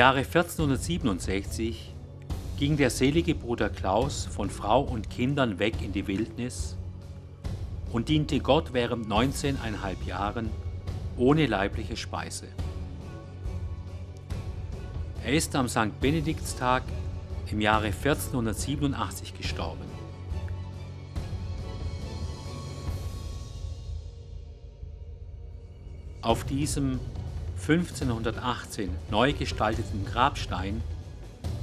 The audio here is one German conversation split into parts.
Jahre 1467 ging der selige Bruder Klaus von Frau und Kindern weg in die Wildnis und diente Gott während 19,5 Jahren ohne leibliche Speise. Er ist am St. Benediktstag im Jahre 1487 gestorben. Auf diesem 1518 neu gestalteten Grabstein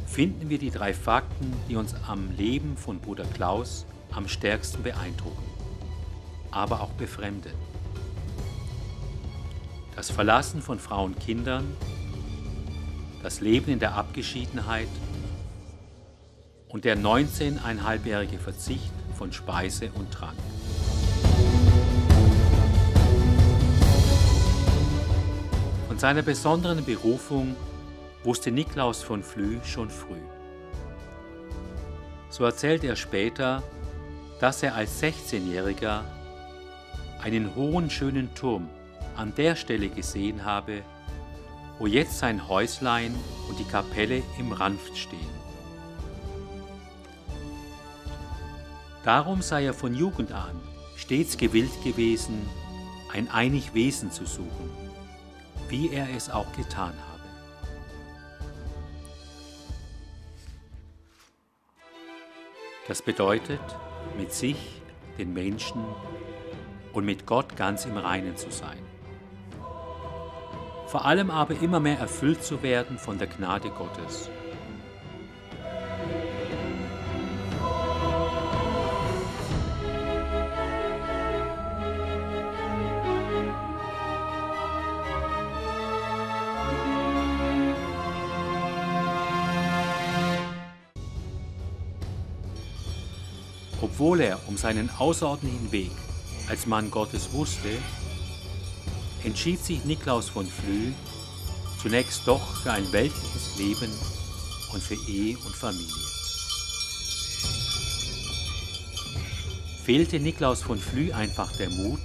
finden wir die drei Fakten, die uns am Leben von Bruder Klaus am stärksten beeindrucken, aber auch befremden. Das Verlassen von Frau und Kindern, das Leben in der Abgeschiedenheit und der 19,5-jährige Verzicht von Speise und Trank. Von seiner besonderen Berufung wusste Niklaus von Flü schon früh. So erzählt er später, dass er als 16-Jähriger einen hohen, schönen Turm an der Stelle gesehen habe, wo jetzt sein Häuslein und die Kapelle im Ranft stehen. Darum sei er von Jugend an stets gewillt gewesen, ein einig Wesen zu suchen, wie er es auch getan habe. Das bedeutet, mit sich, den Menschen und mit Gott ganz im Reinen zu sein. Vor allem aber immer mehr erfüllt zu werden von der Gnade Gottes Obwohl er um seinen außerordentlichen Weg als Mann Gottes wusste, entschied sich Niklaus von Flü zunächst doch für ein weltliches Leben und für Ehe und Familie. Fehlte Niklaus von Flü einfach der Mut,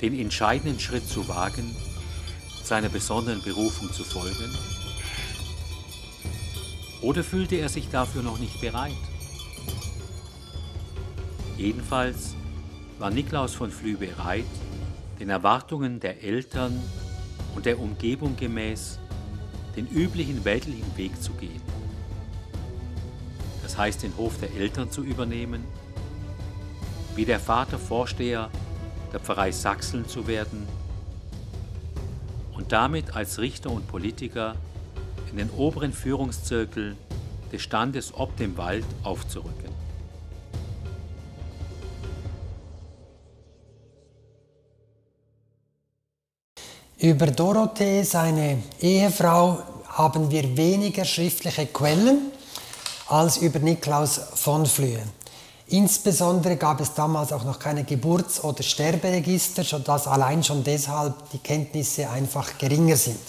den entscheidenden Schritt zu wagen, seiner besonderen Berufung zu folgen? Oder fühlte er sich dafür noch nicht bereit? Jedenfalls war Niklaus von Flü bereit, den Erwartungen der Eltern und der Umgebung gemäß den üblichen weltlichen Weg zu gehen. Das heißt, den Hof der Eltern zu übernehmen, wie der Vater Vorsteher der Pfarrei Sachsen zu werden und damit als Richter und Politiker in den oberen Führungszirkel des Standes ob dem Wald aufzurücken. Über Dorothee, seine Ehefrau, haben wir weniger schriftliche Quellen als über Niklaus von Flühe. Insbesondere gab es damals auch noch keine Geburts- oder Sterberegister, sodass allein schon deshalb die Kenntnisse einfach geringer sind.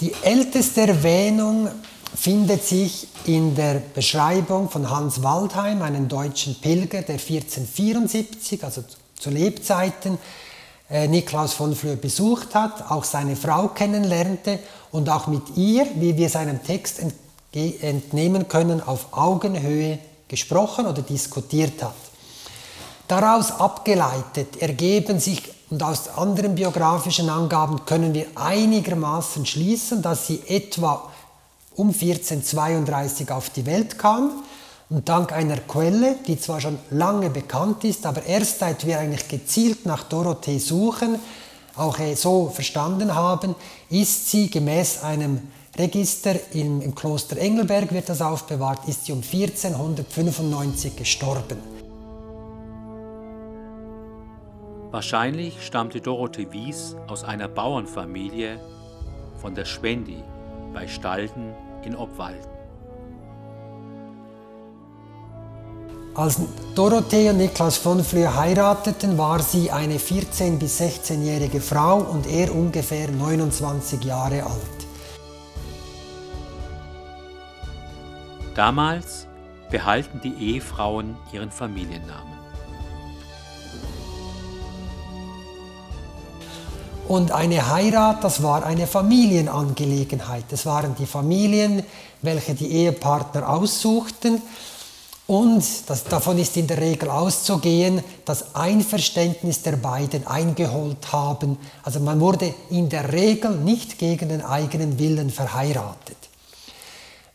Die älteste Erwähnung findet sich in der Beschreibung von Hans Waldheim, einem deutschen Pilger, der 1474, also zu Lebzeiten, Niklaus von Fleur besucht hat, auch seine Frau kennenlernte und auch mit ihr, wie wir seinem Text entnehmen können, auf Augenhöhe gesprochen oder diskutiert hat. Daraus abgeleitet ergeben sich und aus anderen biografischen Angaben können wir einigermaßen schließen, dass sie etwa um 1432 auf die Welt kam und dank einer Quelle, die zwar schon lange bekannt ist, aber erst seit wir eigentlich gezielt nach Dorothee suchen, auch äh, so verstanden haben, ist sie gemäß einem Register im, im Kloster Engelberg wird das aufbewahrt, ist sie um 1495 gestorben. Wahrscheinlich stammte Dorothee Wies aus einer Bauernfamilie von der Spendi bei Stalden in Obwalden. Als Dorothee und Niklas von Flüe heirateten, war sie eine 14- bis 16-jährige Frau und er ungefähr 29 Jahre alt. Damals behalten die Ehefrauen ihren Familiennamen. Und eine Heirat, das war eine Familienangelegenheit. Das waren die Familien, welche die Ehepartner aussuchten. Und das, davon ist in der Regel auszugehen, das Einverständnis der beiden eingeholt haben. Also man wurde in der Regel nicht gegen den eigenen Willen verheiratet.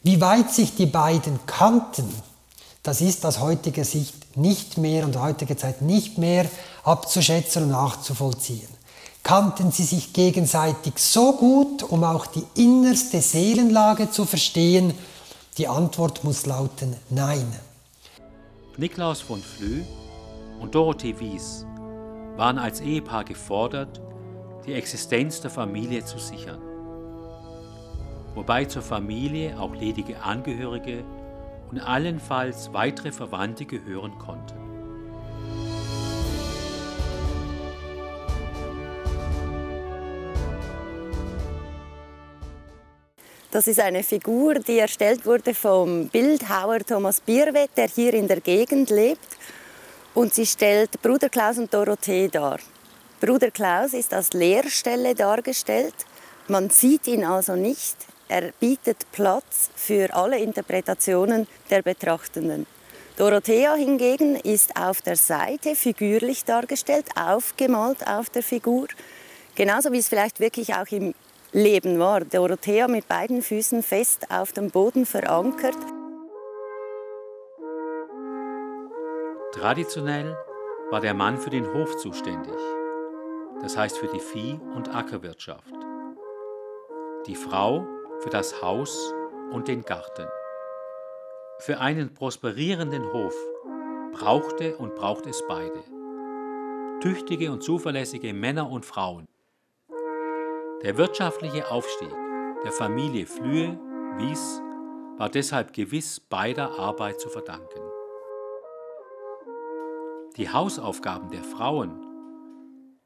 Wie weit sich die beiden kannten, das ist aus heutiger Sicht nicht mehr und heutiger Zeit nicht mehr abzuschätzen und nachzuvollziehen kannten sie sich gegenseitig so gut, um auch die innerste Seelenlage zu verstehen? Die Antwort muss lauten Nein. Niklaus von Flü und Dorothee Wies waren als Ehepaar gefordert, die Existenz der Familie zu sichern. Wobei zur Familie auch ledige Angehörige und allenfalls weitere Verwandte gehören konnten. Das ist eine Figur, die erstellt wurde vom Bildhauer Thomas Bierwett, der hier in der Gegend lebt. Und sie stellt Bruder Klaus und Dorothee dar. Bruder Klaus ist als Leerstelle dargestellt. Man sieht ihn also nicht. Er bietet Platz für alle Interpretationen der Betrachtenden. Dorothea hingegen ist auf der Seite figürlich dargestellt, aufgemalt auf der Figur. Genauso wie es vielleicht wirklich auch im Leben war. Dorothea mit beiden Füßen fest auf dem Boden verankert. Traditionell war der Mann für den Hof zuständig, das heißt für die Vieh- und Ackerwirtschaft. Die Frau für das Haus und den Garten. Für einen prosperierenden Hof brauchte und braucht es beide. Tüchtige und zuverlässige Männer und Frauen, der wirtschaftliche Aufstieg der Familie Flühe Wies war deshalb gewiss beider Arbeit zu verdanken. Die Hausaufgaben der Frauen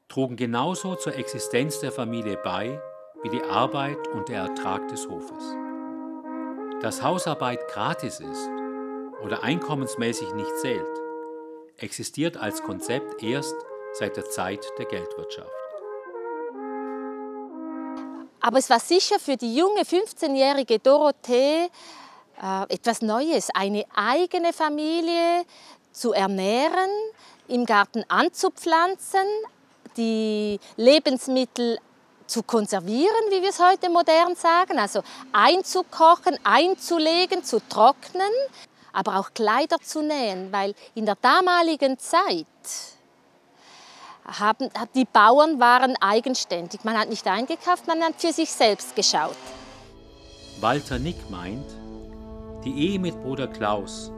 trugen genauso zur Existenz der Familie bei wie die Arbeit und der Ertrag des Hofes. Dass Hausarbeit gratis ist oder einkommensmäßig nicht zählt, existiert als Konzept erst seit der Zeit der Geldwirtschaft. Aber es war sicher für die junge 15-jährige Dorothee äh, etwas Neues, eine eigene Familie zu ernähren, im Garten anzupflanzen, die Lebensmittel zu konservieren, wie wir es heute modern sagen, also einzukochen, einzulegen, zu trocknen, aber auch Kleider zu nähen, weil in der damaligen Zeit haben, die Bauern waren eigenständig. Man hat nicht eingekauft, man hat für sich selbst geschaut. Walter Nick meint, die Ehe mit Bruder Klaus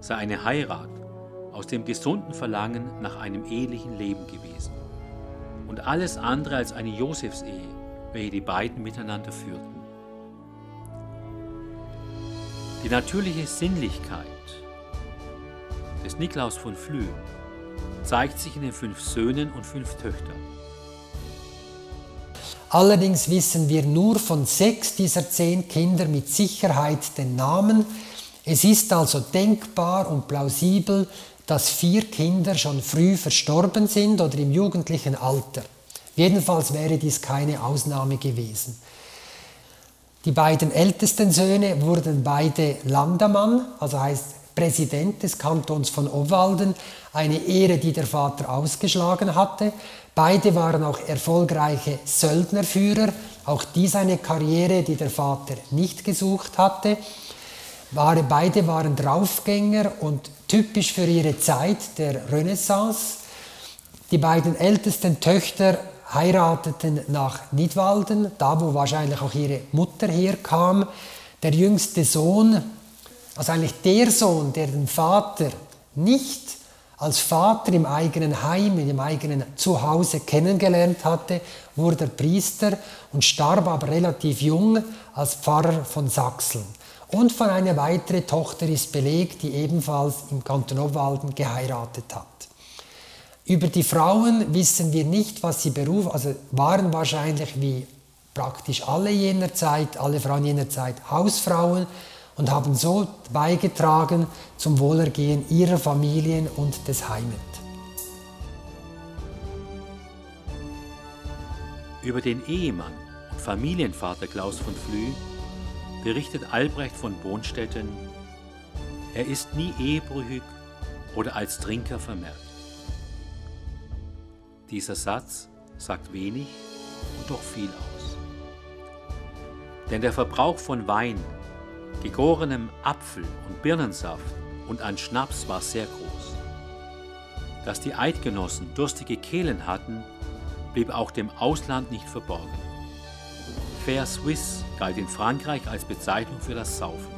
sei eine Heirat aus dem gesunden Verlangen nach einem ehelichen Leben gewesen und alles andere als eine Josefsehe, welche die beiden miteinander führten. Die natürliche Sinnlichkeit des Niklaus von Flüh zeigt sich in den fünf Söhnen und fünf Töchtern. Allerdings wissen wir nur von sechs dieser zehn Kinder mit Sicherheit den Namen. Es ist also denkbar und plausibel, dass vier Kinder schon früh verstorben sind oder im jugendlichen Alter. Jedenfalls wäre dies keine Ausnahme gewesen. Die beiden ältesten Söhne wurden beide Landamann, also heißt Präsident des Kantons von Obwalden, eine Ehre, die der Vater ausgeschlagen hatte. Beide waren auch erfolgreiche Söldnerführer, auch dies eine Karriere, die der Vater nicht gesucht hatte. Beide waren Draufgänger und typisch für ihre Zeit der Renaissance. Die beiden ältesten Töchter heirateten nach Nidwalden, da wo wahrscheinlich auch ihre Mutter herkam. Der jüngste Sohn also eigentlich der Sohn, der den Vater nicht als Vater im eigenen Heim, in dem eigenen Zuhause kennengelernt hatte, wurde Priester und starb aber relativ jung als Pfarrer von Sachsen. Und von einer weiteren Tochter ist belegt, die ebenfalls im Kanton Obwalden geheiratet hat. Über die Frauen wissen wir nicht, was sie berufen, also waren wahrscheinlich wie praktisch alle jener Zeit, alle Frauen jener Zeit Hausfrauen, und haben so beigetragen zum Wohlergehen ihrer Familien und des Heimat. Über den Ehemann und Familienvater Klaus von Flü berichtet Albrecht von Bonstetten, er ist nie ehebrüchig oder als Trinker vermerkt. Dieser Satz sagt wenig und doch viel aus. Denn der Verbrauch von Wein, gegorenem Apfel- und Birnensaft und an Schnaps war sehr groß. Dass die Eidgenossen durstige Kehlen hatten, blieb auch dem Ausland nicht verborgen. Fair Swiss galt in Frankreich als Bezeichnung für das Saufen.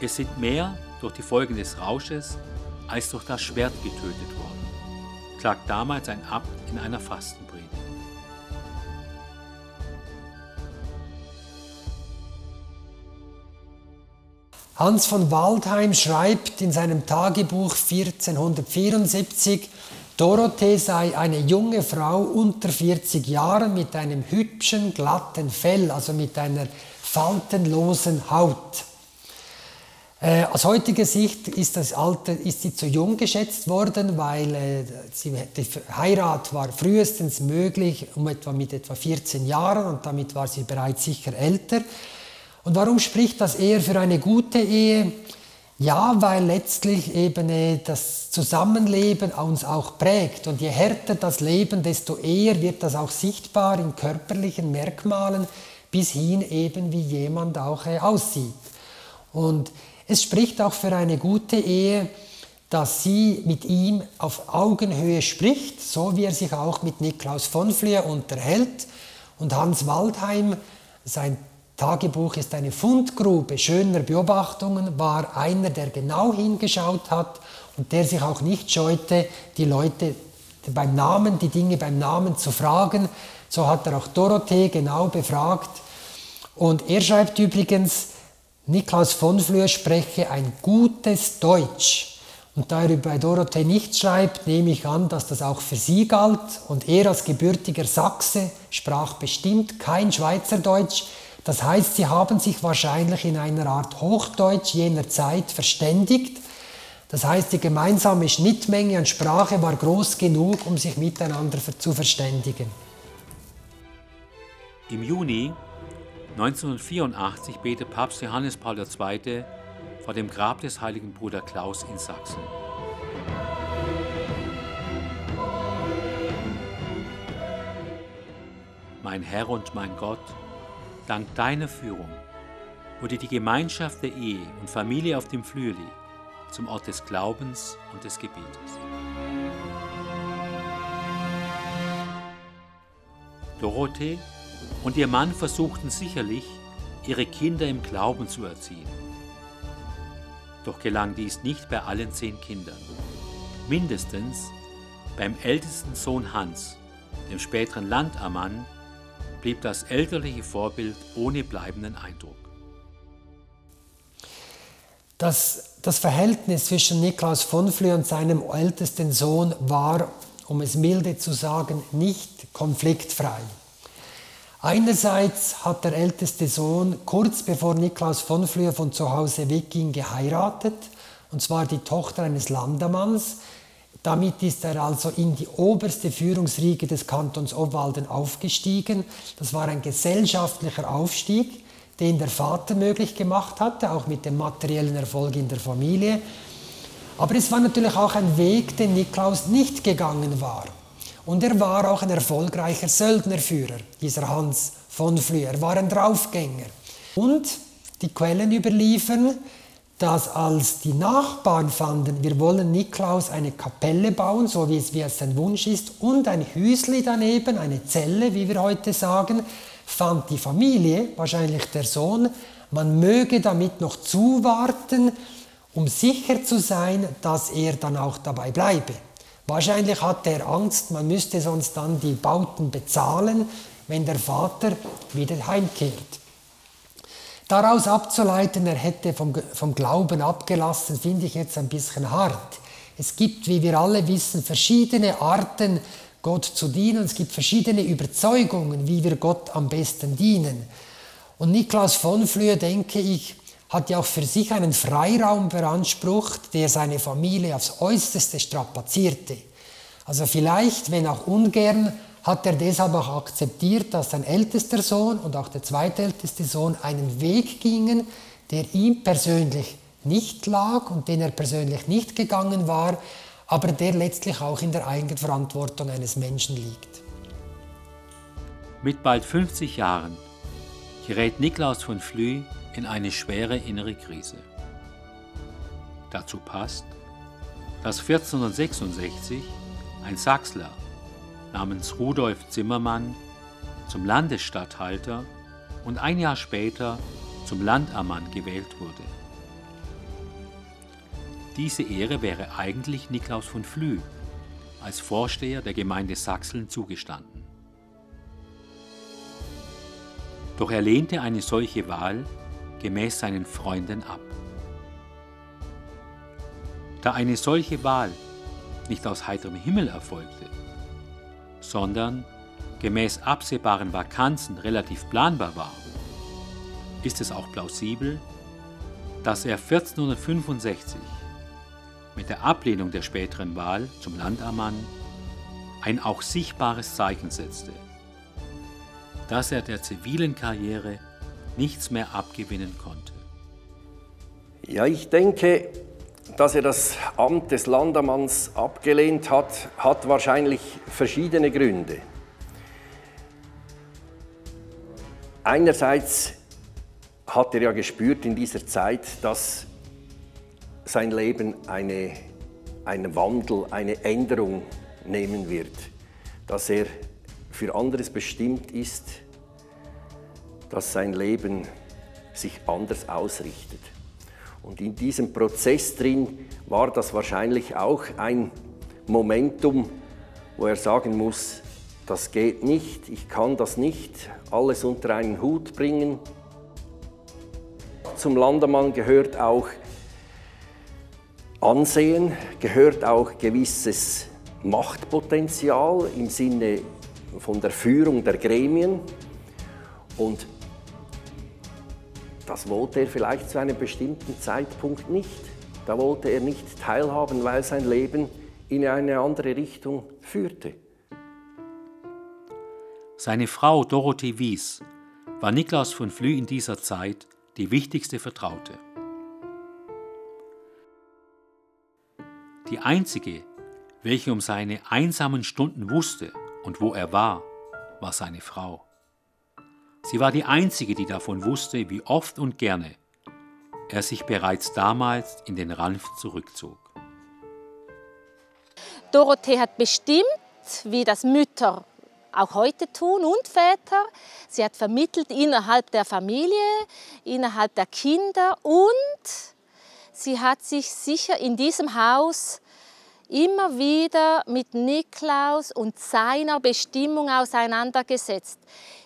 Es sind mehr durch die Folgen des Rausches als durch das Schwert getötet worden, klagt damals ein Abt in einer Fastenpredigt. Hans von Waldheim schreibt in seinem Tagebuch 1474, Dorothee sei eine junge Frau unter 40 Jahren mit einem hübschen, glatten Fell, also mit einer faltenlosen Haut. Äh, aus heutiger Sicht ist das Alter ist sie zu jung geschätzt worden, weil äh, sie, die Heirat war frühestens möglich um etwa mit etwa 14 Jahren und damit war sie bereits sicher älter. Und warum spricht das eher für eine gute Ehe? Ja, weil letztlich eben das Zusammenleben uns auch prägt. Und je härter das Leben, desto eher wird das auch sichtbar in körperlichen Merkmalen, bis hin eben wie jemand auch äh, aussieht. Und es spricht auch für eine gute Ehe, dass sie mit ihm auf Augenhöhe spricht, so wie er sich auch mit Niklaus von Flüe unterhält. Und Hans Waldheim, sein Tagebuch ist eine Fundgrube schöner Beobachtungen, war einer, der genau hingeschaut hat und der sich auch nicht scheute, die Leute beim Namen, die Dinge beim Namen zu fragen. So hat er auch Dorothee genau befragt. Und er schreibt übrigens, Niklaus von Flür spreche ein gutes Deutsch. Und da er bei Dorothee nichts schreibt, nehme ich an, dass das auch für sie galt. Und er als gebürtiger Sachse sprach bestimmt kein Schweizerdeutsch. Das heißt, sie haben sich wahrscheinlich in einer Art Hochdeutsch jener Zeit verständigt. Das heißt, die gemeinsame Schnittmenge an Sprache war groß genug, um sich miteinander zu verständigen. Im Juni 1984 betet Papst Johannes Paul II. vor dem Grab des heiligen Bruder Klaus in Sachsen. Mein Herr und mein Gott, dank deiner Führung wurde die Gemeinschaft der Ehe und Familie auf dem Flügel zum Ort des Glaubens und des Gebetes. Dorothee und ihr Mann versuchten sicherlich, ihre Kinder im Glauben zu erziehen. Doch gelang dies nicht bei allen zehn Kindern. Mindestens beim ältesten Sohn Hans, dem späteren Landammann, blieb das elterliche Vorbild ohne bleibenden Eindruck. Das, das Verhältnis zwischen Niklaus von Flü und seinem ältesten Sohn war, um es milde zu sagen, nicht konfliktfrei. Einerseits hat der älteste Sohn kurz bevor Niklaus von Flühe von zu Hause wegging geheiratet, und zwar die Tochter eines Landermanns. Damit ist er also in die oberste Führungsriege des Kantons Obwalden aufgestiegen. Das war ein gesellschaftlicher Aufstieg, den der Vater möglich gemacht hatte, auch mit dem materiellen Erfolg in der Familie. Aber es war natürlich auch ein Weg, den Niklaus nicht gegangen war. Und er war auch ein erfolgreicher Söldnerführer, dieser Hans von Flüe. Er war ein Draufgänger. Und die Quellen überliefern, dass als die Nachbarn fanden, wir wollen Niklaus eine Kapelle bauen, so wie es, wie es sein Wunsch ist, und ein Hüsli daneben, eine Zelle, wie wir heute sagen, fand die Familie, wahrscheinlich der Sohn, man möge damit noch zuwarten, um sicher zu sein, dass er dann auch dabei bleibe. Wahrscheinlich hatte er Angst, man müsste sonst dann die Bauten bezahlen, wenn der Vater wieder heimkehrt. Daraus abzuleiten, er hätte vom, vom Glauben abgelassen, finde ich jetzt ein bisschen hart. Es gibt, wie wir alle wissen, verschiedene Arten, Gott zu dienen. Es gibt verschiedene Überzeugungen, wie wir Gott am besten dienen. Und Niklas von Flühe, denke ich, hat ja auch für sich einen Freiraum beansprucht, der seine Familie aufs äußerste strapazierte. Also vielleicht, wenn auch ungern, hat er deshalb auch akzeptiert, dass sein ältester Sohn und auch der zweitälteste Sohn einen Weg gingen, der ihm persönlich nicht lag und den er persönlich nicht gegangen war, aber der letztlich auch in der Eigenverantwortung eines Menschen liegt. Mit bald 50 Jahren gerät Niklaus von Flü in eine schwere innere Krise. Dazu passt, dass 1466 ein Sachsler namens Rudolf Zimmermann zum Landesstatthalter und ein Jahr später zum Landammann gewählt wurde. Diese Ehre wäre eigentlich Niklaus von Flü als Vorsteher der Gemeinde Sachseln zugestanden. Doch er lehnte eine solche Wahl gemäß seinen Freunden ab. Da eine solche Wahl nicht aus heiterem Himmel erfolgte, sondern gemäß absehbaren Vakanzen relativ planbar war, ist es auch plausibel, dass er 1465 mit der Ablehnung der späteren Wahl zum Landammann ein auch sichtbares Zeichen setzte, dass er der zivilen Karriere nichts mehr abgewinnen konnte. Ja, ich denke, dass er das Amt des Landammanns abgelehnt hat, hat wahrscheinlich verschiedene Gründe. Einerseits hat er ja gespürt in dieser Zeit, dass sein Leben eine, einen Wandel, eine Änderung nehmen wird, dass er für anderes bestimmt ist, dass sein Leben sich anders ausrichtet. Und in diesem Prozess drin war das wahrscheinlich auch ein Momentum, wo er sagen muss, das geht nicht, ich kann das nicht, alles unter einen Hut bringen. Zum Landemann gehört auch Ansehen, gehört auch gewisses Machtpotenzial im Sinne von der Führung der Gremien. Und das wollte er vielleicht zu einem bestimmten Zeitpunkt nicht. Da wollte er nicht teilhaben, weil sein Leben in eine andere Richtung führte. Seine Frau Dorothee Wies war Niklaus von Flü in dieser Zeit die wichtigste Vertraute. Die einzige, welche um seine einsamen Stunden wusste und wo er war, war seine Frau. Sie war die einzige, die davon wusste, wie oft und gerne er sich bereits damals in den Ranf zurückzog. Dorothee hat bestimmt, wie das Mütter auch heute tun und Väter. Sie hat vermittelt innerhalb der Familie, innerhalb der Kinder und sie hat sich sicher in diesem Haus immer wieder mit Niklaus und seiner Bestimmung auseinandergesetzt.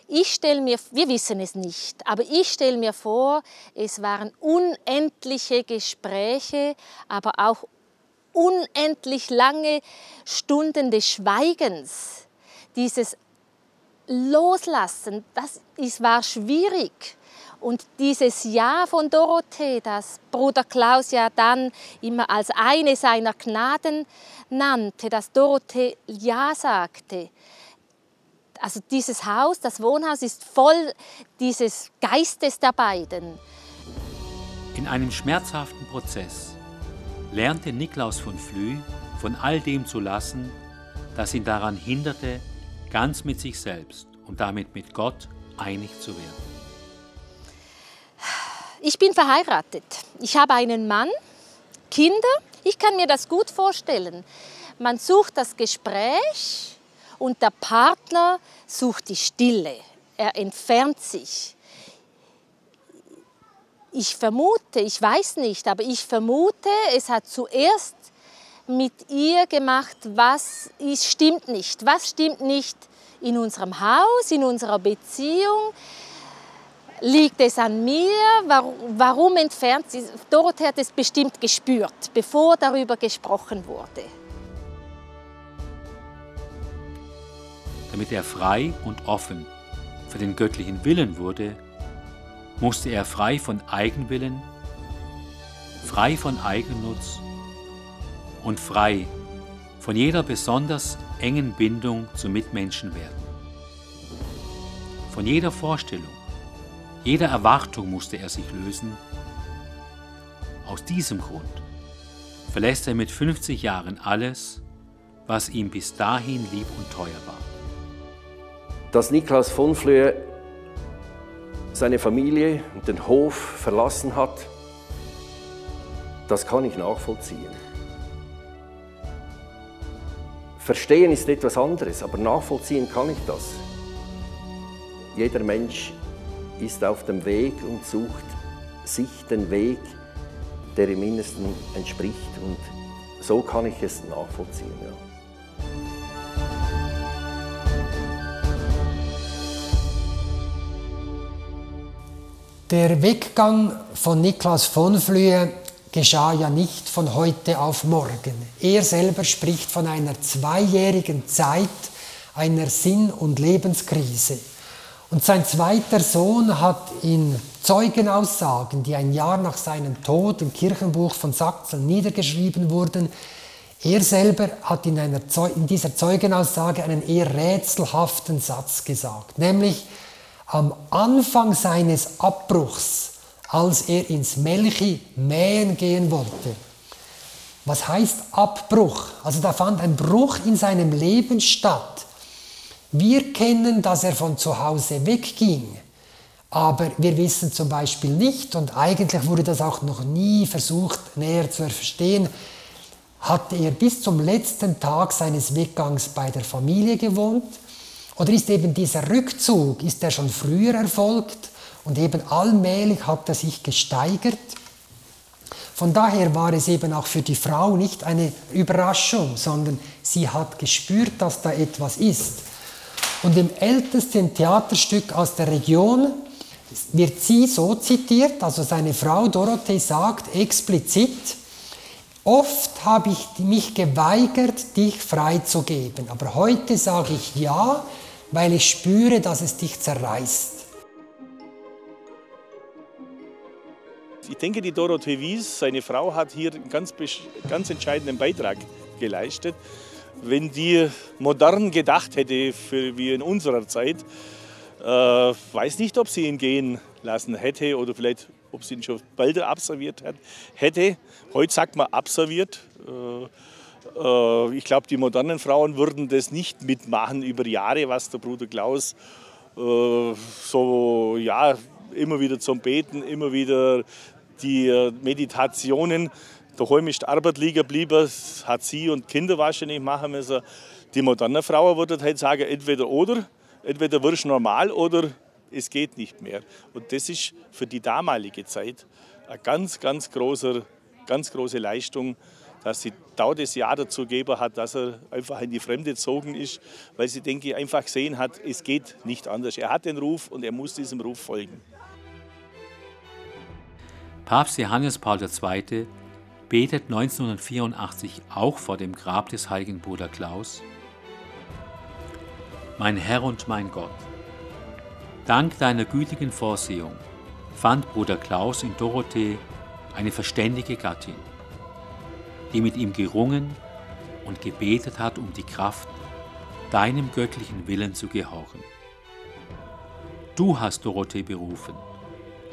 Ich stelle mir, wir wissen es nicht, aber ich stelle mir vor, es waren unendliche Gespräche, aber auch unendlich lange Stunden des Schweigens. Dieses Loslassen, das ist, war schwierig. Und dieses Ja von Dorothee, das Bruder Klaus ja dann immer als eine seiner Gnaden nannte, dass Dorothee Ja sagte, also dieses Haus, das Wohnhaus ist voll dieses Geistes der beiden. In einem schmerzhaften Prozess lernte Niklaus von Flü von all dem zu lassen, das ihn daran hinderte, ganz mit sich selbst und damit mit Gott einig zu werden. Ich bin verheiratet. Ich habe einen Mann, Kinder. Ich kann mir das gut vorstellen. Man sucht das Gespräch, und der Partner sucht die Stille. Er entfernt sich. Ich vermute, ich weiß nicht, aber ich vermute, es hat zuerst mit ihr gemacht, was ist, stimmt nicht. Was stimmt nicht in unserem Haus, in unserer Beziehung? Liegt es an mir? Warum entfernt sie? Dorothee hat es bestimmt gespürt, bevor darüber gesprochen wurde. Damit er frei und offen für den göttlichen Willen wurde, musste er frei von Eigenwillen, frei von Eigennutz und frei von jeder besonders engen Bindung zu Mitmenschen werden. Von jeder Vorstellung, jeder Erwartung musste er sich lösen. Aus diesem Grund verlässt er mit 50 Jahren alles, was ihm bis dahin lieb und teuer war. Dass Niklaus von Flöhe seine Familie und den Hof verlassen hat, das kann ich nachvollziehen. Verstehen ist etwas anderes, aber nachvollziehen kann ich das. Jeder Mensch ist auf dem Weg und sucht sich den Weg, der im Innersten entspricht. Und so kann ich es nachvollziehen. Ja. Der Weggang von Niklas von Flühe geschah ja nicht von heute auf morgen. Er selber spricht von einer zweijährigen Zeit einer Sinn- und Lebenskrise. Und sein zweiter Sohn hat in Zeugenaussagen, die ein Jahr nach seinem Tod im Kirchenbuch von Sachsen niedergeschrieben wurden, er selber hat in, in dieser Zeugenaussage einen eher rätselhaften Satz gesagt, nämlich am Anfang seines Abbruchs als er ins Melchi mähen gehen wollte. Was heißt Abbruch? Also da fand ein Bruch in seinem Leben statt. Wir kennen, dass er von zu Hause wegging, aber wir wissen zum Beispiel nicht, und eigentlich wurde das auch noch nie versucht näher zu verstehen, hatte er bis zum letzten Tag seines Weggangs bei der Familie gewohnt? Oder ist eben dieser Rückzug, ist er schon früher erfolgt? Und eben allmählich hat er sich gesteigert. Von daher war es eben auch für die Frau nicht eine Überraschung, sondern sie hat gespürt, dass da etwas ist. Und im ältesten Theaterstück aus der Region wird sie so zitiert, also seine Frau Dorothee sagt explizit, oft habe ich mich geweigert, dich freizugeben, aber heute sage ich ja, weil ich spüre, dass es dich zerreißt. Ich denke, die Dorothee Wies, seine Frau, hat hier einen ganz, ganz entscheidenden Beitrag geleistet. Wenn die modern gedacht hätte, für, wie in unserer Zeit, äh, weiß nicht, ob sie ihn gehen lassen hätte oder vielleicht, ob sie ihn schon bald absolviert hätte. Heute sagt man absolviert. Äh, äh, ich glaube, die modernen Frauen würden das nicht mitmachen über Jahre, was der Bruder Klaus äh, so ja immer wieder zum Beten, immer wieder die Meditationen. Daheim ist die Arbeit liegen geblieben, hat sie und Kinder wahrscheinlich machen müssen. Die moderne Frau würde halt sagen, entweder oder, entweder wirst du normal oder es geht nicht mehr. Und das ist für die damalige Zeit eine ganz, ganz, große, ganz große Leistung, dass sie da das Jahr dazu gegeben hat, dass er einfach in die Fremde gezogen ist, weil sie, denke ich, einfach gesehen hat, es geht nicht anders. Er hat den Ruf und er muss diesem Ruf folgen. Papst Johannes Paul II. betet 1984 auch vor dem Grab des heiligen Bruder Klaus. Mein Herr und mein Gott, dank deiner gütigen Vorsehung fand Bruder Klaus in Dorothee eine verständige Gattin, die mit ihm gerungen und gebetet hat um die Kraft, deinem göttlichen Willen zu gehorchen. Du hast Dorothee berufen,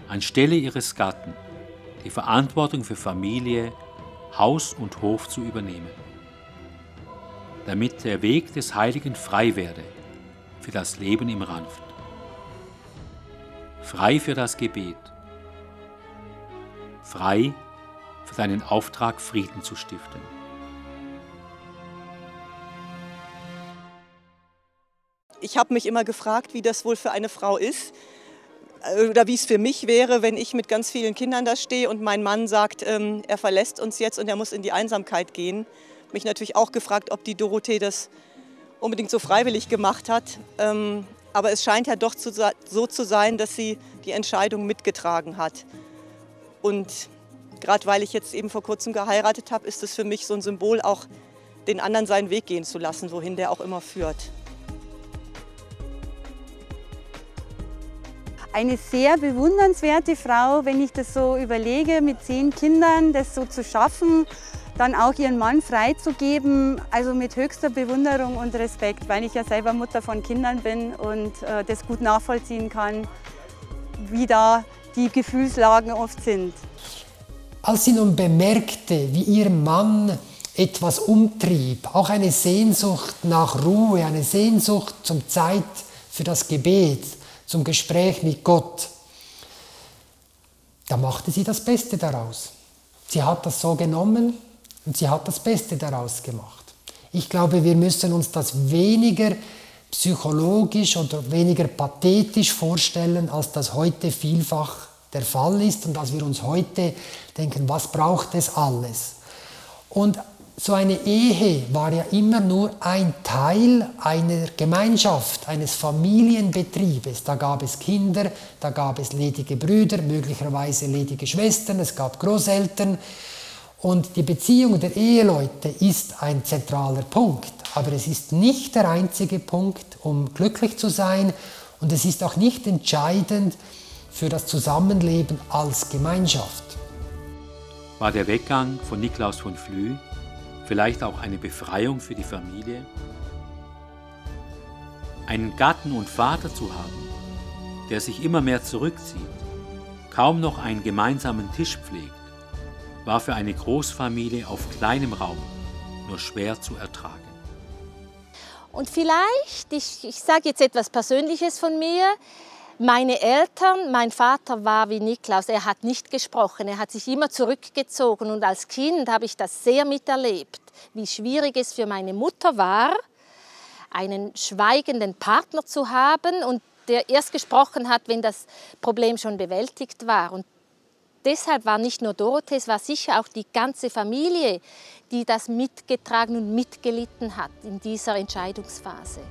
anstelle ihres Gatten die Verantwortung für Familie, Haus und Hof zu übernehmen, damit der Weg des Heiligen frei werde für das Leben im Ranft, frei für das Gebet, frei für deinen Auftrag, Frieden zu stiften. Ich habe mich immer gefragt, wie das wohl für eine Frau ist, oder wie es für mich wäre, wenn ich mit ganz vielen Kindern da stehe und mein Mann sagt, ähm, er verlässt uns jetzt und er muss in die Einsamkeit gehen. Mich natürlich auch gefragt, ob die Dorothee das unbedingt so freiwillig gemacht hat. Ähm, aber es scheint ja doch zu, so zu sein, dass sie die Entscheidung mitgetragen hat. Und gerade weil ich jetzt eben vor kurzem geheiratet habe, ist es für mich so ein Symbol, auch den anderen seinen Weg gehen zu lassen, wohin der auch immer führt. eine sehr bewundernswerte Frau, wenn ich das so überlege, mit zehn Kindern das so zu schaffen. dann auch ihren Mann freizugeben, also mit höchster Bewunderung und Respekt, weil ich ja selber Mutter von Kindern bin und äh, das gut nachvollziehen kann, wie da die Gefühlslagen oft sind. Als sie nun bemerkte, wie ihr Mann etwas umtrieb, auch eine Sehnsucht nach Ruhe, eine Sehnsucht zum Zeit für das Gebet, zum Gespräch mit Gott, da machte sie das Beste daraus. Sie hat das so genommen und sie hat das Beste daraus gemacht. Ich glaube, wir müssen uns das weniger psychologisch oder weniger pathetisch vorstellen, als das heute vielfach der Fall ist und als wir uns heute denken, was braucht es alles? Und so eine Ehe war ja immer nur ein Teil einer Gemeinschaft, eines Familienbetriebes. Da gab es Kinder, da gab es ledige Brüder, möglicherweise ledige Schwestern, es gab Großeltern. Und die Beziehung der Eheleute ist ein zentraler Punkt, aber es ist nicht der einzige Punkt, um glücklich zu sein und es ist auch nicht entscheidend für das Zusammenleben als Gemeinschaft. War der Weggang von Niklaus von Flüh vielleicht auch eine Befreiung für die Familie? Einen Gatten und Vater zu haben, der sich immer mehr zurückzieht, kaum noch einen gemeinsamen Tisch pflegt, war für eine Großfamilie auf kleinem Raum nur schwer zu ertragen. Und vielleicht, ich, ich sage jetzt etwas Persönliches von mir, meine Eltern, mein Vater war wie Niklaus, er hat nicht gesprochen, er hat sich immer zurückgezogen. Und als Kind habe ich das sehr miterlebt, wie schwierig es für meine Mutter war, einen schweigenden Partner zu haben und der erst gesprochen hat, wenn das Problem schon bewältigt war. Und deshalb war nicht nur Dorothee, es war sicher auch die ganze Familie, die das mitgetragen und mitgelitten hat in dieser Entscheidungsphase.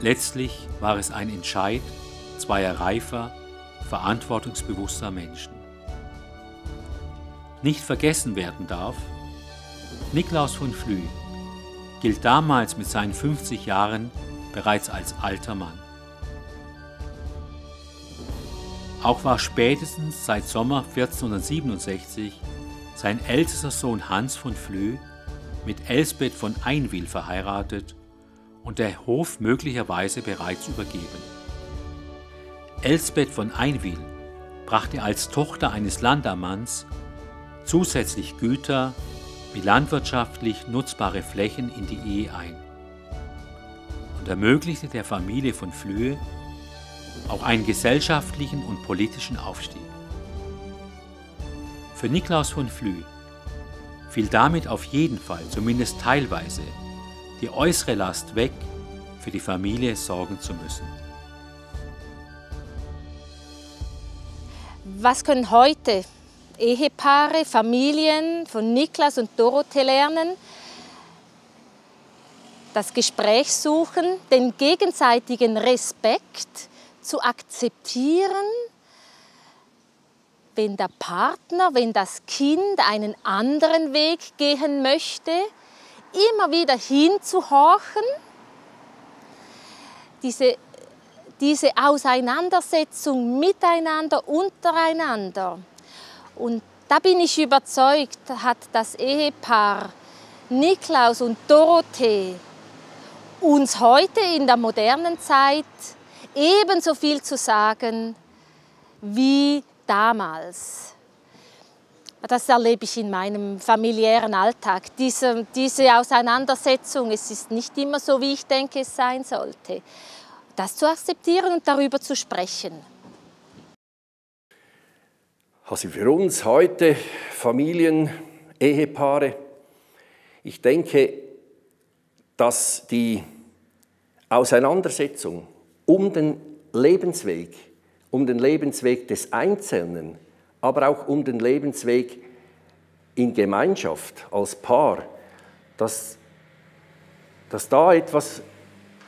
Letztlich war es ein Entscheid zweier reifer, verantwortungsbewusster Menschen. Nicht vergessen werden darf, Niklaus von Flü gilt damals mit seinen 50 Jahren bereits als alter Mann. Auch war spätestens seit Sommer 1467 sein ältester Sohn Hans von Flö mit Elsbeth von Einwil verheiratet und der Hof möglicherweise bereits übergeben. Elsbeth von Einwil brachte als Tochter eines Landammanns zusätzlich Güter wie landwirtschaftlich nutzbare Flächen in die Ehe ein und ermöglichte der Familie von Flöhe auch einen gesellschaftlichen und politischen Aufstieg. Für Niklaus von Flüh fiel damit auf jeden Fall, zumindest teilweise, die äußere Last weg, für die Familie sorgen zu müssen. Was können heute Ehepaare, Familien von Niklas und Dorothee lernen? Das Gespräch suchen, den gegenseitigen Respekt zu akzeptieren, wenn der Partner, wenn das Kind einen anderen Weg gehen möchte, immer wieder hinzuhorchen, diese, diese Auseinandersetzung miteinander, untereinander. Und da bin ich überzeugt, hat das Ehepaar Niklaus und Dorothee uns heute in der modernen Zeit ebenso viel zu sagen wie damals. Das erlebe ich in meinem familiären Alltag. Diese, diese Auseinandersetzung, es ist nicht immer so, wie ich denke, es sein sollte. Das zu akzeptieren und darüber zu sprechen. Also für uns heute Familien, Ehepaare, ich denke, dass die Auseinandersetzung um den Lebensweg, um den Lebensweg des Einzelnen, aber auch um den Lebensweg in Gemeinschaft als Paar, dass, dass da etwas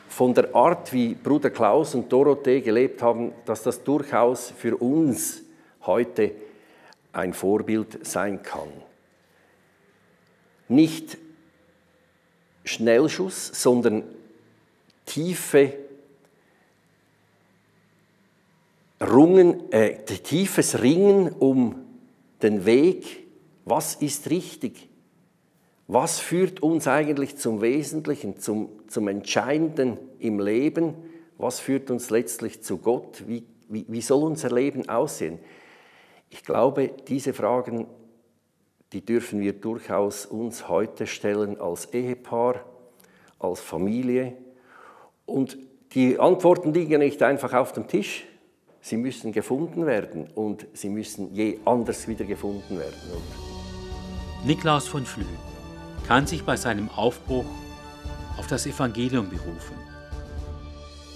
von der Art, wie Bruder Klaus und Dorothee gelebt haben, dass das durchaus für uns heute ein Vorbild sein kann. Nicht Schnellschuss, sondern tiefe Rungen, äh, tiefes Ringen um den Weg, was ist richtig? Was führt uns eigentlich zum Wesentlichen, zum, zum Entscheidenden im Leben? Was führt uns letztlich zu Gott? Wie, wie, wie soll unser Leben aussehen? Ich glaube, diese Fragen, die dürfen wir durchaus uns heute stellen als Ehepaar, als Familie. Und die Antworten liegen nicht einfach auf dem Tisch. Sie müssen gefunden werden und sie müssen je anders wieder gefunden werden. Niklaus von Flü kann sich bei seinem Aufbruch auf das Evangelium berufen.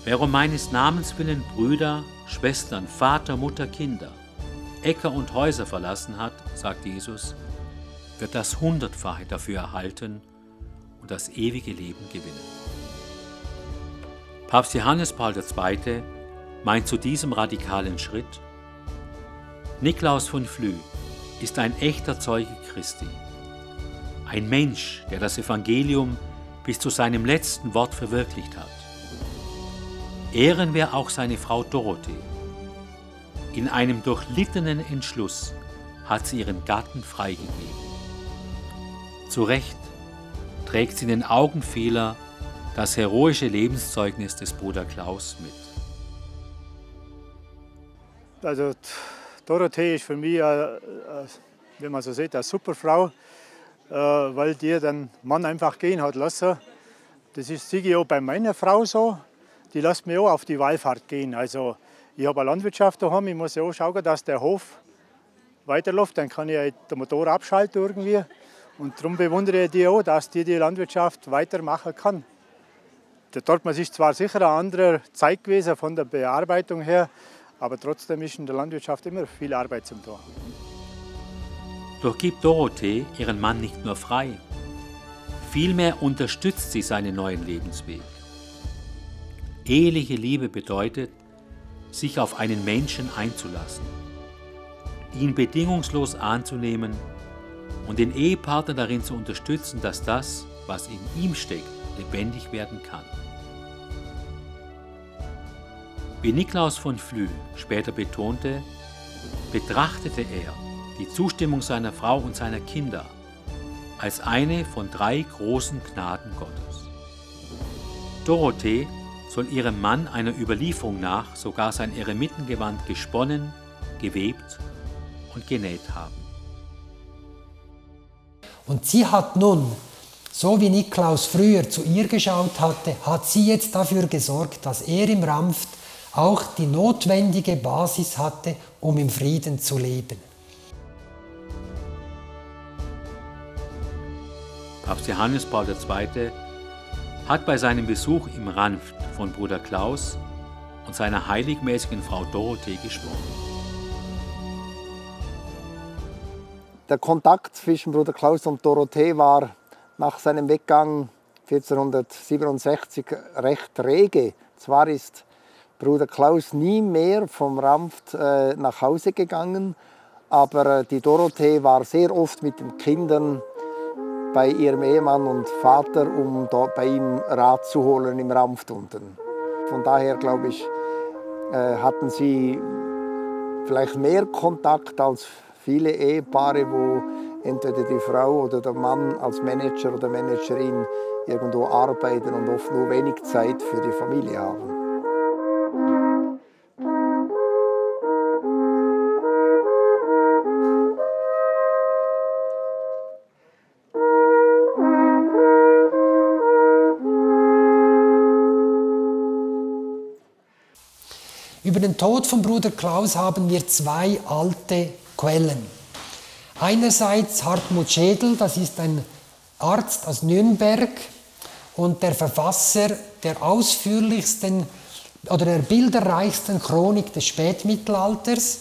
Wer um meines Namens willen Brüder, Schwestern, Vater, Mutter, Kinder, Äcker und Häuser verlassen hat, sagt Jesus, wird das Hundertfache dafür erhalten und das ewige Leben gewinnen. Papst Johannes Paul II. Meint zu diesem radikalen Schritt, Niklaus von Flü ist ein echter Zeuge Christi, ein Mensch, der das Evangelium bis zu seinem letzten Wort verwirklicht hat. Ehren wir auch seine Frau Dorothee. In einem durchlittenen Entschluss hat sie ihren Gatten freigegeben. Zu Recht trägt sie den Augenfehler das heroische Lebenszeugnis des Bruder Klaus mit. Also Dorothee ist für mich, äh, wie man so sieht, eine super Frau, äh, weil die den Mann einfach gehen hat lassen. Das ist sicher auch bei meiner Frau so. Die lässt mich auch auf die Wallfahrt gehen. Also ich habe eine Landwirtschaft daheim, ich muss ja auch schauen, dass der Hof weiterläuft. Dann kann ich den Motor abschalten irgendwie. Und darum bewundere ich die auch, dass die die Landwirtschaft weitermachen kann. Der Dortmund ist zwar sicher eine andere Zeit gewesen von der Bearbeitung her, aber trotzdem ist in der Landwirtschaft immer viel Arbeit zum Tor. Doch gibt Dorothee ihren Mann nicht nur frei, vielmehr unterstützt sie seinen neuen Lebensweg. Eheliche Liebe bedeutet, sich auf einen Menschen einzulassen, ihn bedingungslos anzunehmen und den Ehepartner darin zu unterstützen, dass das, was in ihm steckt, lebendig werden kann. Wie Niklaus von Flü später betonte, betrachtete er die Zustimmung seiner Frau und seiner Kinder als eine von drei großen Gnaden Gottes. Dorothee soll ihrem Mann einer Überlieferung nach sogar sein Eremitengewand gesponnen, gewebt und genäht haben. Und sie hat nun, so wie Niklaus früher zu ihr geschaut hatte, hat sie jetzt dafür gesorgt, dass er im Rampft auch die notwendige Basis hatte, um im Frieden zu leben. Papst Johannes Paul II. hat bei seinem Besuch im Ranft von Bruder Klaus und seiner heiligmäßigen Frau Dorothee gesprochen. Der Kontakt zwischen Bruder Klaus und Dorothee war nach seinem Weggang 1467 recht rege. Zwar ist Bruder Klaus nie mehr vom Ramft äh, nach Hause gegangen, aber äh, die Dorothee war sehr oft mit den Kindern bei ihrem Ehemann und Vater, um dort bei ihm Rat zu holen im Ramft unten. Von daher glaube ich, äh, hatten sie vielleicht mehr Kontakt als viele Ehepaare, wo entweder die Frau oder der Mann als Manager oder Managerin irgendwo arbeiten und oft nur wenig Zeit für die Familie haben. Über den Tod von Bruder Klaus haben wir zwei alte Quellen. Einerseits Hartmut Schädel, das ist ein Arzt aus Nürnberg und der Verfasser der ausführlichsten oder der bilderreichsten Chronik des Spätmittelalters.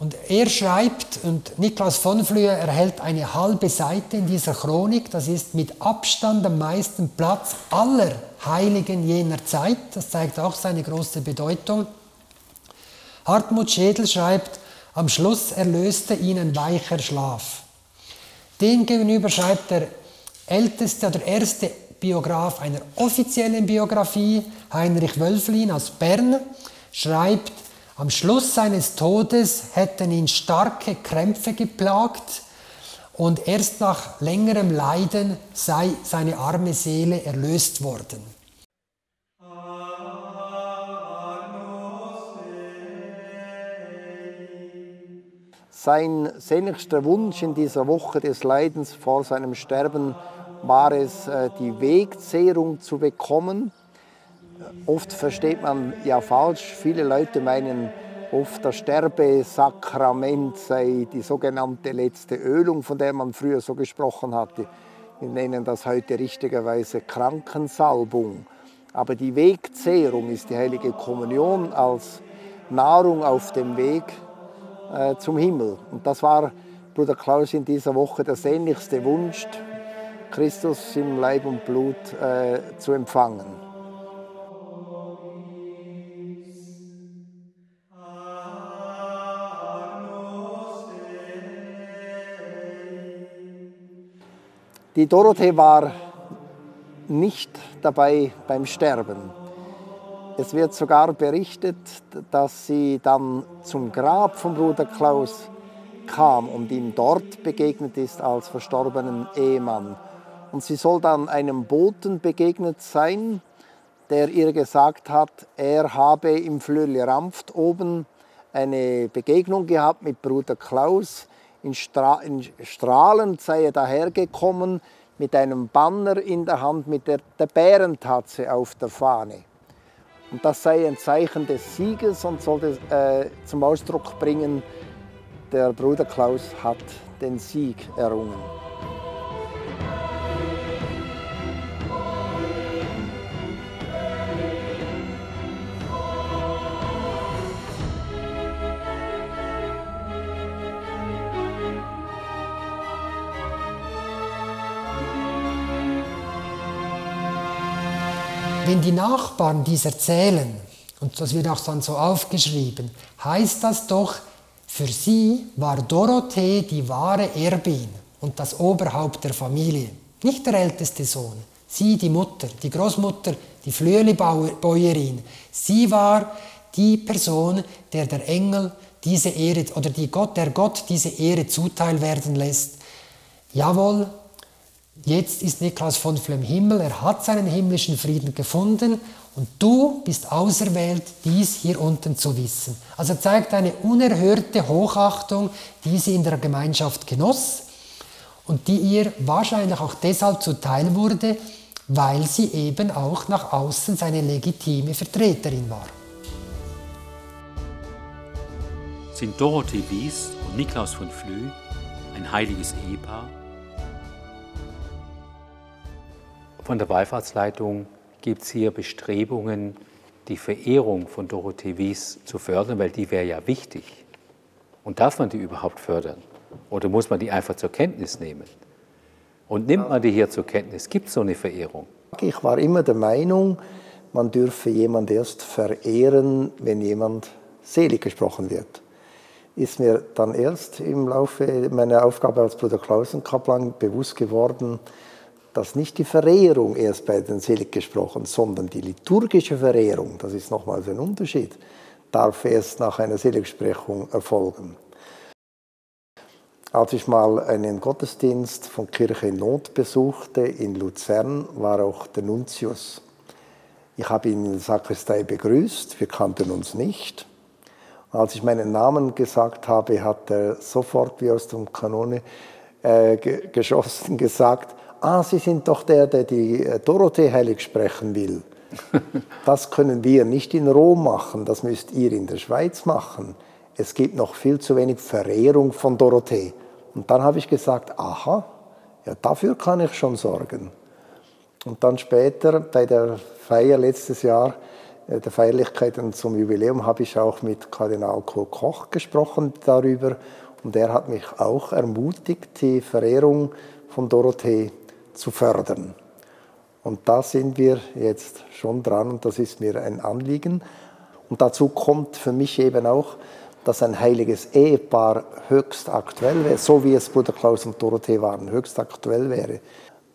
Und er schreibt, und Niklas von Flühe erhält eine halbe Seite in dieser Chronik, das ist mit Abstand am meisten Platz aller Heiligen jener Zeit, das zeigt auch seine große Bedeutung. Hartmut Schädel schreibt, am Schluss erlöste ihn ein weicher Schlaf. Demgegenüber schreibt der älteste oder erste Biograf einer offiziellen Biografie, Heinrich Wölflin aus Bern, schreibt, Am Schluss seines Todes hätten ihn starke Krämpfe geplagt und erst nach längerem Leiden sei seine arme Seele erlöst worden. Sein sehnlichster Wunsch in dieser Woche des Leidens vor seinem Sterben war es, äh, die Wegzehrung zu bekommen. Oft versteht man ja falsch. Viele Leute meinen oft, das Sterbesakrament sei die sogenannte letzte Ölung, von der man früher so gesprochen hatte. Wir nennen das heute richtigerweise Krankensalbung. Aber die Wegzehrung ist die heilige Kommunion als Nahrung auf dem Weg äh, zum Himmel. Und das war Bruder Klaus in dieser Woche der sehnlichste Wunsch, Christus im Leib und Blut äh, zu empfangen. Die Dorothee war nicht dabei beim Sterben. Es wird sogar berichtet, dass sie dann zum Grab von Bruder Klaus kam und ihm dort begegnet ist als verstorbenen Ehemann. Und sie soll dann einem Boten begegnet sein, der ihr gesagt hat, er habe im Flöli Rampft oben eine Begegnung gehabt mit Bruder Klaus. In, Stra in Strahlend sei er dahergekommen mit einem Banner in der Hand mit der, der Bärentatze auf der Fahne. Und das sei ein Zeichen des Sieges und sollte äh, zum Ausdruck bringen, der Bruder Klaus hat den Sieg errungen. Die Nachbarn dies erzählen, und das wird auch dann so aufgeschrieben, heißt das doch, für sie war Dorothee die wahre Erbin und das Oberhaupt der Familie, nicht der älteste Sohn. Sie, die Mutter, die Großmutter, die Flöhlebäuerin, sie war die Person, der der Engel diese Ehre oder die Gott, der Gott diese Ehre zuteil werden lässt. Jawohl, Jetzt ist Niklas von Flem Himmel, er hat seinen himmlischen Frieden gefunden und du bist auserwählt, dies hier unten zu wissen. Also zeigt eine unerhörte Hochachtung, die sie in der Gemeinschaft genoss und die ihr wahrscheinlich auch deshalb zuteil wurde, weil sie eben auch nach außen seine legitime Vertreterin war. Sind Dorothee Wies und Niklaus von Flö ein heiliges Ehepaar? Von der Wallfahrtsleitung gibt es hier Bestrebungen, die Verehrung von Dorothee Wies zu fördern, weil die wäre ja wichtig. Und darf man die überhaupt fördern? Oder muss man die einfach zur Kenntnis nehmen? Und nimmt man die hier zur Kenntnis? Gibt es so eine Verehrung? Ich war immer der Meinung, man dürfe jemand erst verehren, wenn jemand selig gesprochen wird. Ist mir dann erst im Laufe meiner Aufgabe als Bruder Klausenkaplan bewusst geworden, dass nicht die Verehrung erst bei den Selig gesprochen, sondern die liturgische Verehrung, das ist nochmals ein Unterschied, darf erst nach einer Seligsprechung erfolgen. Als ich mal einen Gottesdienst von Kirche in Not besuchte in Luzern, war auch der Nuntius. Ich habe ihn in der Sakristei begrüßt, wir kannten uns nicht. Als ich meinen Namen gesagt habe, hat er sofort wie aus dem Kanone äh, geschossen gesagt, ah, Sie sind doch der, der die äh, Dorothee heilig sprechen will. Das können wir nicht in Rom machen, das müsst ihr in der Schweiz machen. Es gibt noch viel zu wenig Verehrung von Dorothee. Und dann habe ich gesagt, aha, ja, dafür kann ich schon sorgen. Und dann später bei der Feier letztes Jahr, äh, der Feierlichkeiten zum Jubiläum, habe ich auch mit Kardinal Koch gesprochen darüber. Und er hat mich auch ermutigt, die Verehrung von Dorothee zu fördern. Und da sind wir jetzt schon dran und das ist mir ein Anliegen. Und dazu kommt für mich eben auch, dass ein heiliges Ehepaar höchst aktuell wäre, so wie es Bruder Klaus und Dorothee waren, höchst aktuell wäre.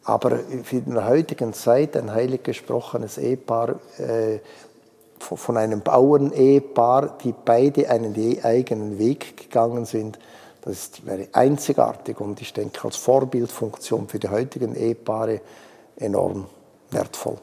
Aber in der heutigen Zeit ein heilig gesprochenes Ehepaar äh, von einem Bauern-Ehepaar, die beide einen eigenen Weg gegangen sind. Das wäre einzigartig und ich denke als Vorbildfunktion für die heutigen Ehepaare enorm wertvoll.